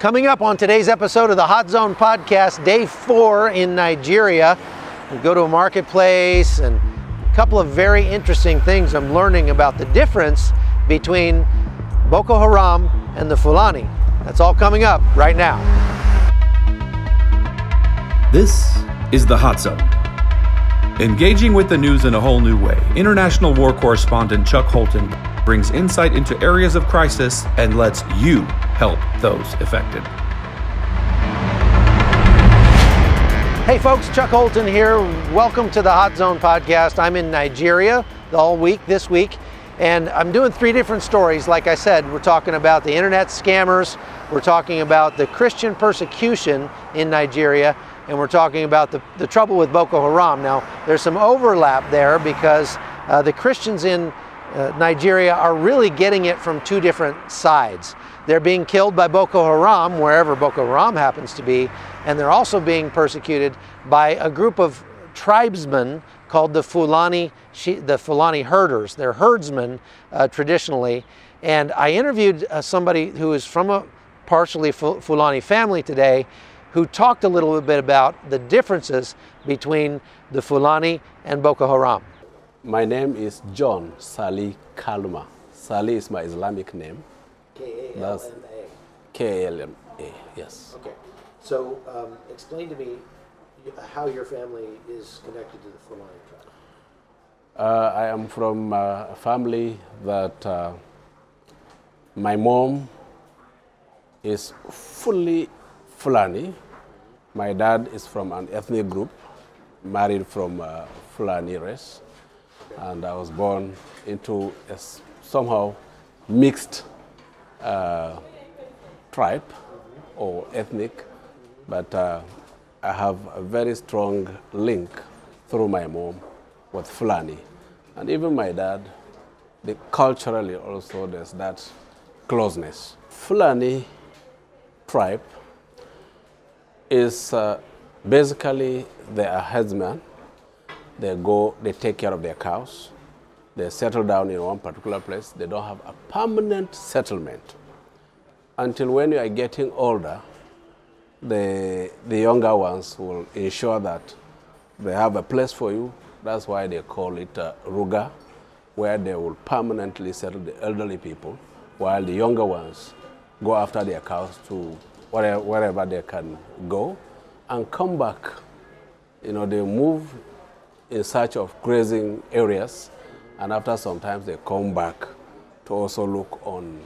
Coming up on today's episode of the Hot Zone podcast, day four in Nigeria. We go to a marketplace and a couple of very interesting things I'm learning about the difference between Boko Haram and the Fulani. That's all coming up right now. This is the Hot Zone. Engaging with the news in a whole new way, international war correspondent Chuck Holton brings insight into areas of crisis and lets you help those affected. Hey folks, Chuck Holton here. Welcome to the Hot Zone podcast. I'm in Nigeria all week this week, and I'm doing three different stories. Like I said, we're talking about the internet scammers, we're talking about the Christian persecution in Nigeria, and we're talking about the, the trouble with Boko Haram. Now, there's some overlap there because uh, the Christians in uh, Nigeria are really getting it from two different sides. They're being killed by Boko Haram, wherever Boko Haram happens to be, and they're also being persecuted by a group of tribesmen called the Fulani, the Fulani herders. They're herdsmen uh, traditionally. And I interviewed uh, somebody who is from a partially Fulani family today who talked a little bit about the differences between the Fulani and Boko Haram. My name is John Sali Kaluma. Sali is my Islamic name. K-A-L-M-A. K-A-L-M-A, yes. Okay. So um, explain to me how your family is connected to the Fulani tribe. Uh, I am from uh, a family that uh, my mom is fully Fulani. My dad is from an ethnic group, married from uh, Fulani race, and I was born into a somehow mixed uh, tribe or ethnic, but uh, I have a very strong link through my mom with Fulani. And even my dad, the, culturally also there's that closeness. Fulani tribe is uh, basically they are herdsmen. They go, they take care of their cows. They settle down in one particular place. They don't have a permanent settlement. Until when you are getting older, the, the younger ones will ensure that they have a place for you. That's why they call it uh, Ruga, where they will permanently settle the elderly people, while the younger ones go after their cows to wherever, wherever they can go and come back. You know, they move in search of grazing areas, and after some time they come back to also look on,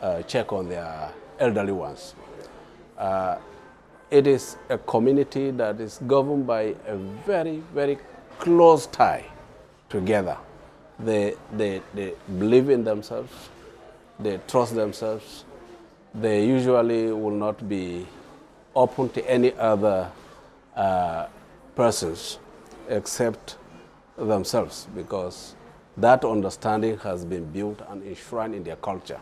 uh, check on their elderly ones. Uh, it is a community that is governed by a very, very close tie together. They, they, they believe in themselves, they trust themselves, they usually will not be open to any other uh, persons except themselves because that understanding has been built and enshrined in their culture.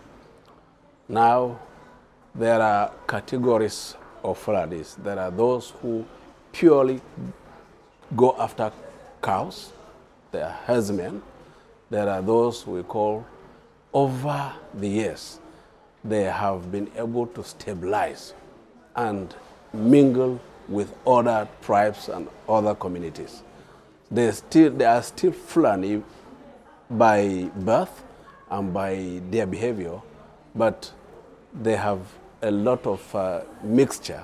Now, there are categories of Fulanis. There are those who purely go after cows, they are herdsmen. There are those we call over the years they have been able to stabilize and mingle with other tribes and other communities. They, still, they are still Fulani by birth and by their behavior, but they have a lot of uh, mixture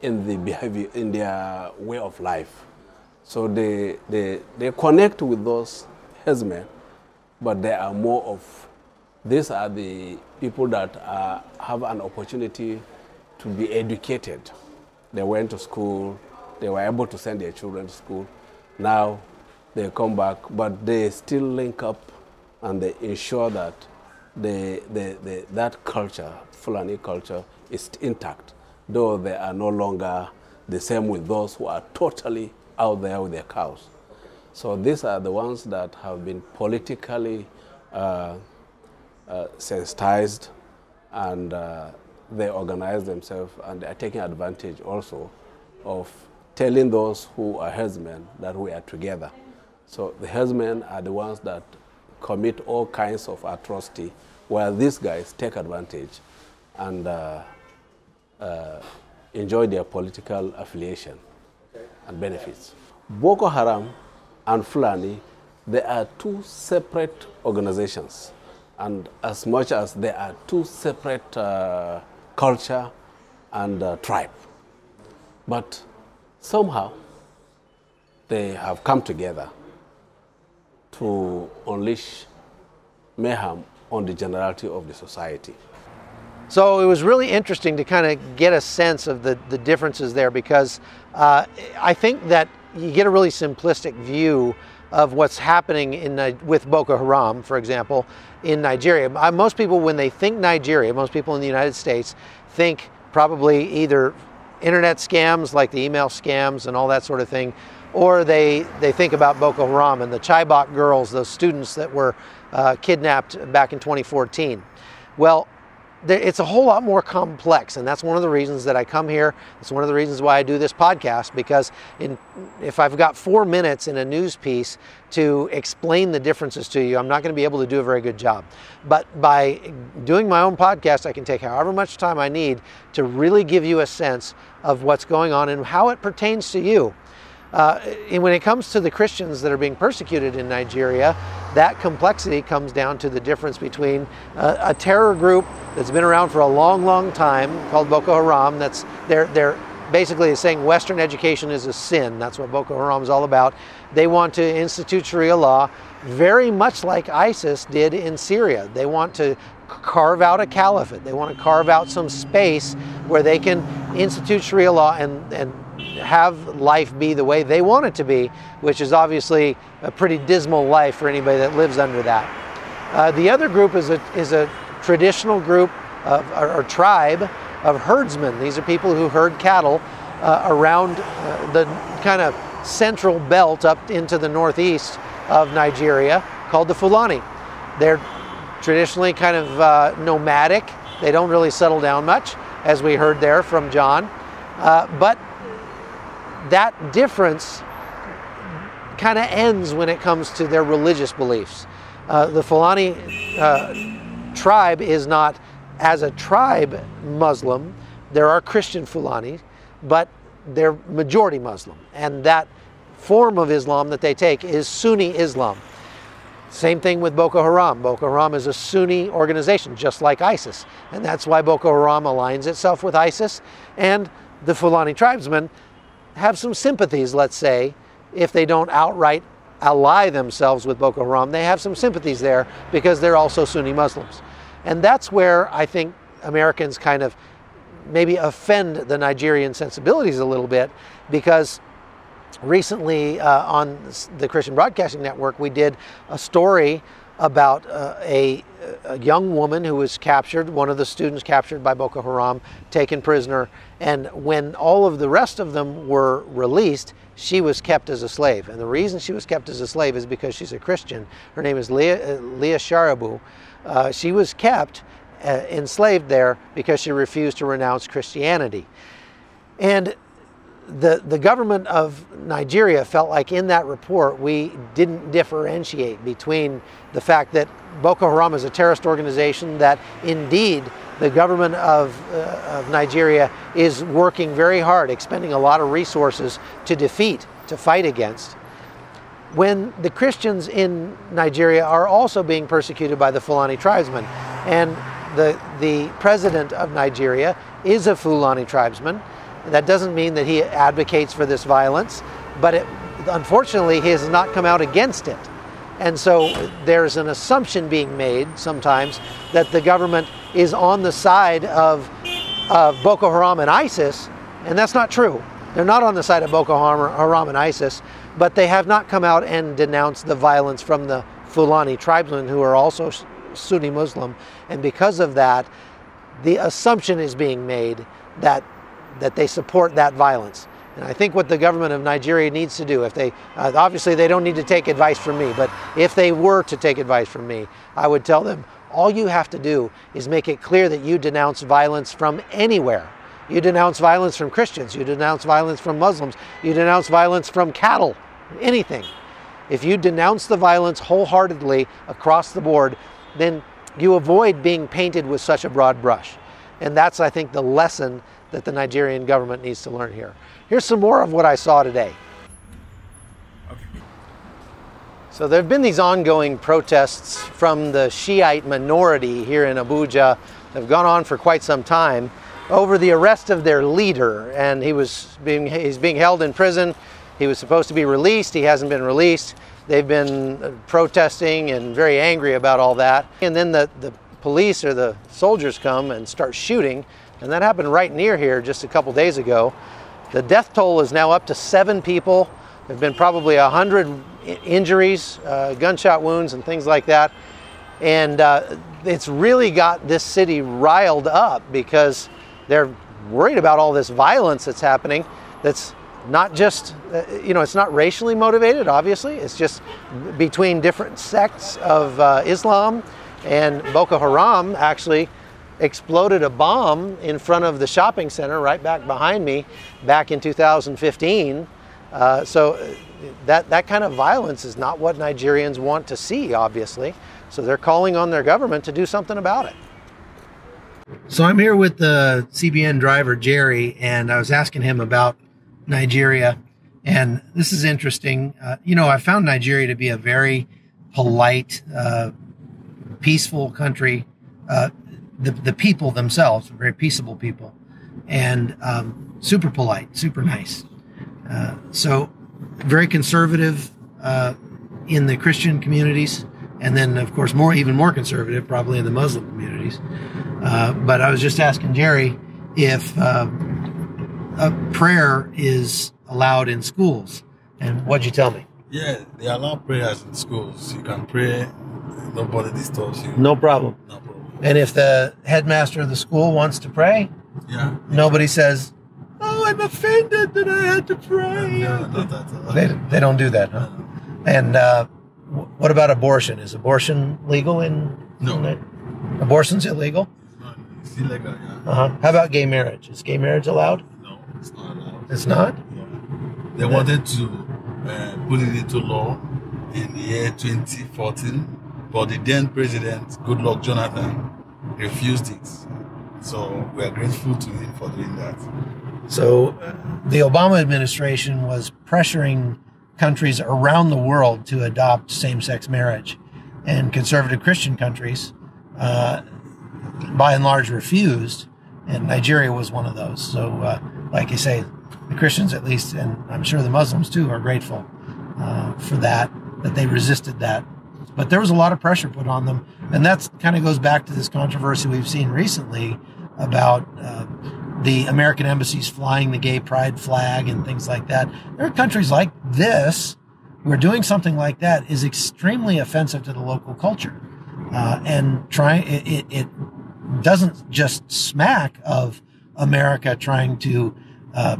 in the behavior, in their way of life. So they, they, they connect with those herdsmen, but they are more of these are the people that uh, have an opportunity to be educated. They went to school, they were able to send their children to school. Now they come back, but they still link up and they ensure that the, the, that culture, Fulani culture, is intact, though they are no longer the same with those who are totally out there with their cows. So these are the ones that have been politically uh, uh, sensitized and uh, they organize themselves and they are taking advantage also of telling those who are herdsmen that we are together. So the herdsmen are the ones that commit all kinds of atrocity while these guys take advantage and uh, uh, enjoy their political affiliation and benefits. Boko Haram and Fulani, they are two separate organizations. And as much as they are two separate uh, culture and uh, tribe. But somehow they have come together to unleash mayhem on the generality of the society. So it was really interesting to kind of get a sense of the, the differences there because uh, I think that you get a really simplistic view of what's happening in, with Boko Haram, for example, in Nigeria. Uh, most people, when they think Nigeria, most people in the United States think probably either internet scams like the email scams and all that sort of thing, or they, they think about Boko Haram and the Chibok girls, those students that were uh, kidnapped back in 2014. Well, it's a whole lot more complex and that's one of the reasons that i come here. It's one of the reasons why i do this podcast because in, if i've got four minutes in a news piece to explain the differences to you i'm not going to be able to do a very good job. But by doing my own podcast i can take however much time i need to really give you a sense of what's going on and how it pertains to you. Uh, and when it comes to the Christians that are being persecuted in Nigeria, that complexity comes down to the difference between uh, a terror group that's been around for a long, long time called Boko Haram. That's they're they're basically saying Western education is a sin. That's what Boko Haram is all about. They want to institute Sharia law, very much like ISIS did in Syria. They want to carve out a caliphate. They want to carve out some space where they can institute Sharia law and, and have life be the way they want it to be, which is obviously a pretty dismal life for anybody that lives under that. Uh, the other group is a, is a traditional group of, or, or, tribe of herdsmen. These are people who herd cattle uh, around uh, the kind of central belt up into the northeast of Nigeria called the Fulani. They're traditionally kind of uh, nomadic. They don't really settle down much, as we heard there from John. Uh, but that difference kind of ends when it comes to their religious beliefs. Uh, the Fulani uh, tribe is not, as a tribe, Muslim. There are Christian Fulani, but they're majority Muslim. And that form of Islam that they take is Sunni Islam. Same thing with Boko Haram. Boko Haram is a Sunni organization, just like ISIS. And that's why Boko Haram aligns itself with ISIS. And the Fulani tribesmen have some sympathies, let's say, if they don't outright ally themselves with Boko Haram. They have some sympathies there because they're also Sunni Muslims. And that's where I think Americans kind of maybe offend the Nigerian sensibilities a little bit because recently uh, on the Christian Broadcasting Network we did a story about uh, a, a, young woman who was captured, one of the students captured by Boko Haram, taken prisoner, and when all of the rest of them were released, she was kept as a slave. And the reason she was kept as a slave is because she's a Christian. Her name is Leah, uh, Leah Sharibu. Uh, she was kept uh, enslaved there because she refused to renounce Christianity. And the, the government of Nigeria felt like in that report we didn't differentiate between the fact that Boko Haram is a terrorist organization, that indeed the government of, uh, of Nigeria is working very hard, expending a lot of resources to defeat, to fight against. When the Christians in Nigeria are also being persecuted by the Fulani tribesmen, and the, the president of Nigeria is a Fulani tribesman, that doesn't mean that he advocates for this violence, but it, unfortunately, he has not come out against it. And so there's an assumption being made sometimes that the government is on the side of, of Boko Haram and ISIS, and that's not true. They're not on the side of Boko Haram and ISIS, but they have not come out and denounced the violence from the Fulani tribesmen who are also Sunni Muslim. And because of that, the assumption is being made that that they support that violence. And I think what the government of Nigeria needs to do, if they, uh, obviously they don't need to take advice from me, but if they were to take advice from me, I would tell them, all you have to do is make it clear that you denounce violence from anywhere. You denounce violence from Christians, you denounce violence from Muslims, you denounce violence from cattle, anything. If you denounce the violence wholeheartedly across the board, then you avoid being painted with such a broad brush. And that's, I think, the lesson that the Nigerian government needs to learn here. Here's some more of what I saw today. So there have been these ongoing protests from the Shiite minority here in Abuja that have gone on for quite some time over the arrest of their leader. And he was being, he's being held in prison. He was supposed to be released. He hasn't been released. They've been uh, protesting and very angry about all that. And then the, the police or the soldiers come and start shooting. And that happened right near here just a couple days ago. The death toll is now up to seven people. There have been probably a hundred injuries, uh, gunshot wounds, and things like that. And uh, it's really got this city riled up because they're worried about all this violence that's happening. That's not just, uh, you know, it's not racially motivated, obviously. It's just between different sects of uh, Islam. And Boko Haram actually exploded a bomb in front of the shopping center right back behind me back in 2015. Uh, so uh, that, that kind of violence is not what Nigerians want to see, obviously. So they're calling on their government to do something about it. So I'm here with the CBN driver, Jerry, and I was asking him about Nigeria. And this is interesting. Uh, you know, I found Nigeria to be a very polite, uh, peaceful country. Uh, the, the people themselves are very peaceable people and um, super polite, super nice. Uh, so very conservative uh, in the Christian communities, and then of course more, even more conservative probably in the Muslim communities. Uh, but I was just asking Jerry if uh, a prayer is allowed in schools, and what'd you tell me? Yeah, they allow prayers in schools. You can pray, nobody disturbs you. No problem. No problem. And if the headmaster of the school wants to pray, Yeah. nobody says, "Oh, I'm offended that I had to pray." No, all. They, they don't do that, huh? And uh, wh- what about abortion? Is abortion legal in? No. in? Abortion's illegal. No, It's illegal, yeah. Uh huh. How about gay marriage? Is gay marriage allowed? No, it's not allowed. It's not. No. They wanted to uh, put it into law in the year 2014, but the then president, Goodluck Jonathan, refused it. So we are grateful to him for doing that. So, uh, the Obama administration was pressuring countries around the world to adopt same-sex marriage, and conservative Christian countries, uh, by and large, refused. And Nigeria was one of those. So, uh, like you say, the Christians, at least, and I'm sure the Muslims too, are grateful uh, for that that they resisted that. But there was a lot of pressure put on them, and that's kind of goes back to this controversy we've seen recently about uh, the American embassies flying the gay pride flag and things like that. There are countries like this where doing something like that is extremely offensive to the local culture, uh, and trying it, it, it doesn't just smack of America trying to, uh,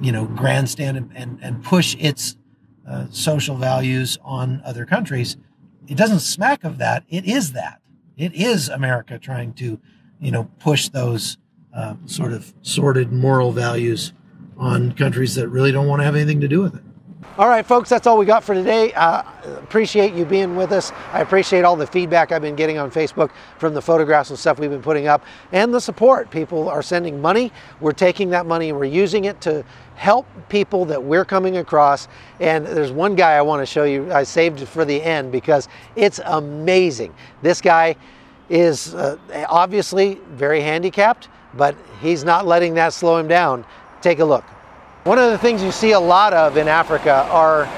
you know, grandstand and, and, and push its uh, social values on other countries. It doesn't smack of that. It is that. It is America trying to, you know, push those uh, sort of sordid moral values on countries that really don't want to have anything to do with it. All right, folks, that's all we got for today. Uh, appreciate you being with us. I appreciate all the feedback I've been getting on Facebook from the photographs and stuff we've been putting up and the support. People are sending money. We're taking that money and we're using it to help people that we're coming across. And there's one guy I want to show you. I saved it for the end because it's amazing. This guy is uh, obviously very handicapped, but he's not letting that slow him down. Take a look. One of the things you see a lot of in Africa are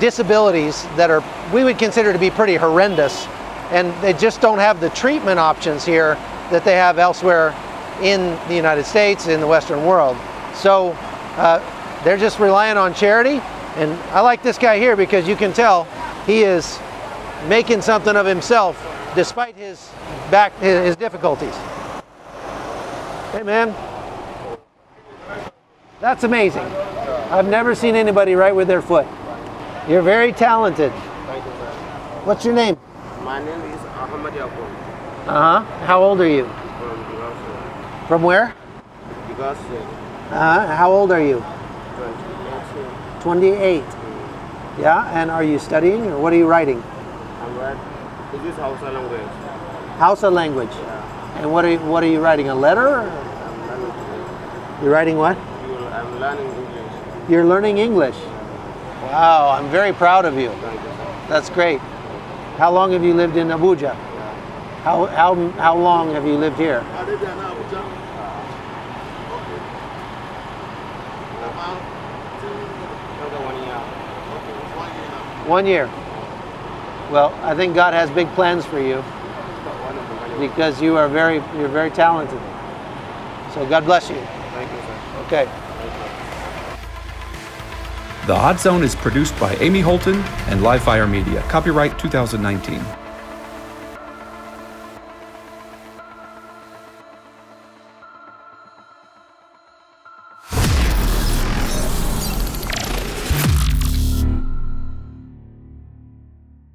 disabilities that are we would consider to be pretty horrendous. And they just don't have the treatment options here that they have elsewhere in the United States in the western world. So uh, they're just relying on charity. And I like this guy here because you can tell he is making something of himself despite his back his, difficulties. Hey man that's amazing. I've never seen anybody write with their foot. You're very talented. Thank you, sir. What's your name? My name is Ahmad Yakub Uh huh. How old are you? from. From where? Digasse, Uh huh. How old are you? 2018. 28. Yeah. And are you studying or what are you writing? I'm. Is this Hausa language? Hausa language. Yeah. And what are you, what are you writing? A letter? or- I'm learning. You're writing what? I'm learning English. You're learning English. Wow, I'm very proud of you. Thank you, sir. That's great. How long have you lived in Abuja? How, how, how long have you lived here? Okay, one year. One year. Well, I think God has big plans for you One of the many. because you are very, you're very talented. So God bless you. Thank you, sir. Okay. The Hot Zone is produced by Amy Holton and Livefire Media. Copyright 2019.